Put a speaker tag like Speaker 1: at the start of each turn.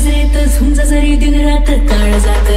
Speaker 1: नजरेत झुंज जरी दिन रात काळ जात.